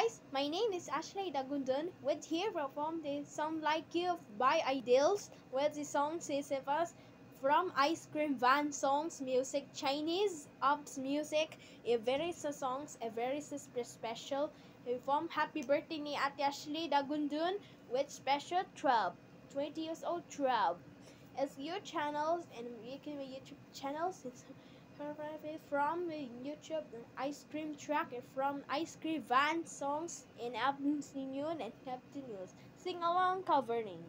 guys, my name is Ashley Dagundan with here from the song Like You by Adele's with the song says from Ice Cream Van Songs Music Chinese Ups Music a very songs a very special from Happy Birthday Ate Ashley Dagundan with special 12 20 years old 12 it's your channels and you can YouTube channels from YouTube Ice Cream Track from Ice Cream Van Songs in Afternoon and Captain News. Sing along covering.